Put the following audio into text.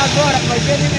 agora, foi bem